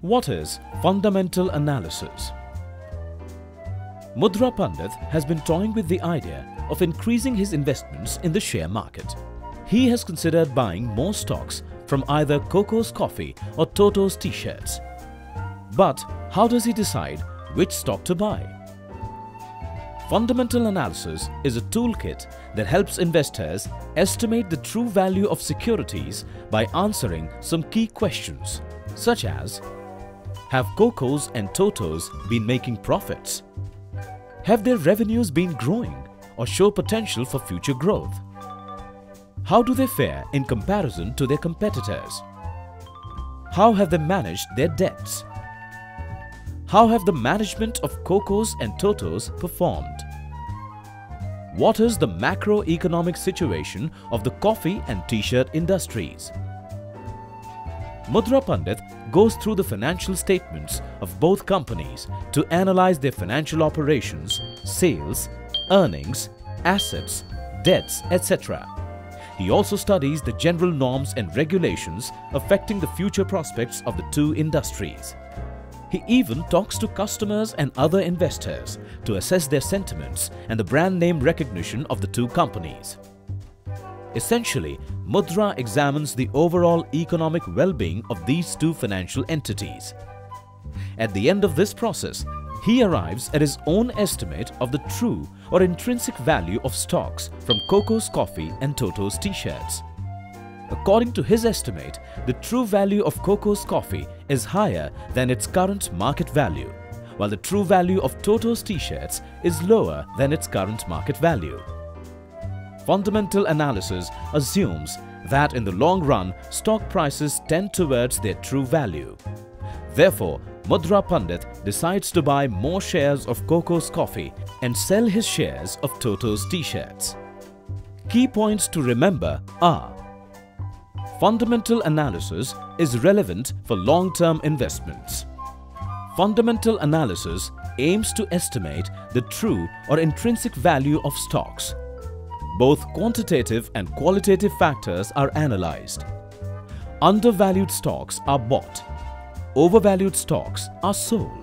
What is fundamental analysis? Mudra Pandit has been toying with the idea of increasing his investments in the share market. He has considered buying more stocks from either Coco's Coffee or Toto's T-shirts. But how does he decide which stock to buy? Fundamental analysis is a toolkit that helps investors estimate the true value of securities by answering some key questions such as Have Coco's and Toto's been making profits? Have their revenues been growing or show potential for future growth? How do they fare in comparison to their competitors? How have they managed their debts? How have the management of Coco's and Toto's performed? What is the macroeconomic situation of the coffee and t-shirt industries? Mudra Pandit goes through the financial statements of both companies to analyze their financial operations, sales, earnings, assets, debts, etc. He also studies the general norms and regulations affecting the future prospects of the two industries. He even talks to customers and other investors to assess their sentiments and the brand name recognition of the two companies. Essentially, Mudra examines the overall economic well-being of these two financial entities. At the end of this process, he arrives at his own estimate of the true or intrinsic value of stocks from Coco's Coffee and Toto's T-shirts. According to his estimate, the true value of Coco's Coffee is higher than its current market value, while the true value of Toto's t-shirts is lower than its current market value. Fundamental analysis assumes that in the long run, stock prices tend towards their true value. Therefore, Mudra Pandit decides to buy more shares of Coco's Coffee and sell his shares of Toto's t-shirts. Key points to remember are Fundamental analysis is relevant for long-term investments. Fundamental analysis aims to estimate the true or intrinsic value of stocks. Both quantitative and qualitative factors are analyzed. Undervalued stocks are bought. Overvalued stocks are sold.